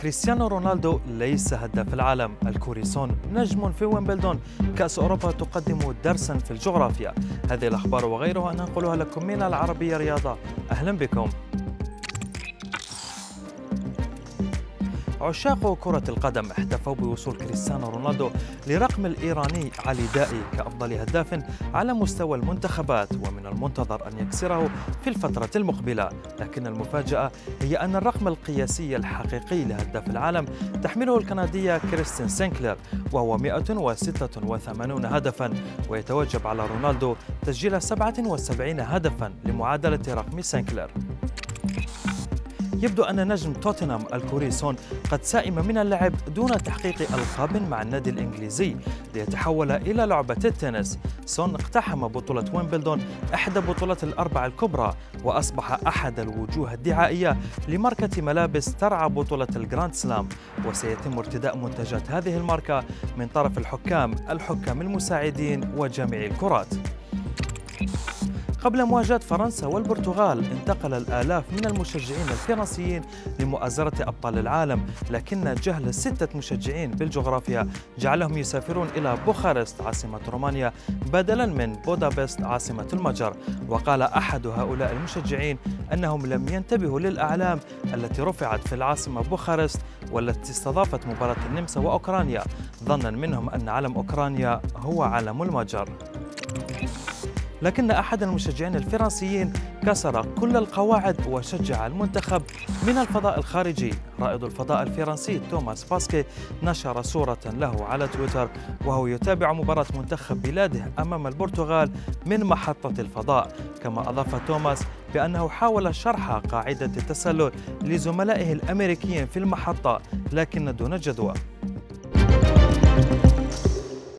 كريستيانو رونالدو ليس هداف العالم. الكوريسون نجم في ويمبلدون. كأس أوروبا تقدم درسا في الجغرافيا. هذه الأخبار وغيرها ننقلها لكم من العربية رياضة. أهلا بكم. عشاق كرة القدم احتفوا بوصول كريستيانو رونالدو لرقم الإيراني علي دائي كأفضل هداف على مستوى المنتخبات ومن المنتظر أن يكسره في الفترة المقبلة. لكن المفاجأة هي أن الرقم القياسي الحقيقي لهداف العالم تحمله الكندية كريستين سينكلير وهو 186 هدفا. ويتوجب على رونالدو تسجيل 77 هدفا لمعادلة رقم سينكلير. يبدو أن نجم توتنهام الكوري سون قد سئم من اللعب دون تحقيق ألقاب مع النادي الإنجليزي ليتحول إلى لعبة التنس. سون اقتحم بطولة ويمبلدون إحدى بطولات الأربع الكبرى وأصبح أحد الوجوه الدعائية لماركة ملابس ترعى بطولة الجراند سلام. وسيتم ارتداء منتجات هذه الماركة من طرف الحكام الحكام المساعدين وجميع الكرات. قبل مواجهة فرنسا والبرتغال انتقل الآلاف من المشجعين الفرنسيين لمؤازرة أبطال العالم لكن جهل ستة مشجعين بالجغرافيا جعلهم يسافرون إلى بوخارست عاصمة رومانيا بدلا من بودابست عاصمة المجر. وقال أحد هؤلاء المشجعين أنهم لم ينتبهوا للأعلام التي رفعت في العاصمة بوخارست والتي استضافت مباراة النمسا وأوكرانيا. ظنا منهم أن علم أوكرانيا هو علم المجر. لكن أحد المشجعين الفرنسيين كسر كل القواعد وشجع المنتخب من الفضاء الخارجي. رائد الفضاء الفرنسي توماس باسكي نشر صورة له على تويتر وهو يتابع مباراة منتخب بلاده أمام البرتغال من محطة الفضاء. كما أضاف توماس بأنه حاول شرح قاعدة التسلل لزملائه الأمريكيين في المحطة لكن دون جدوى.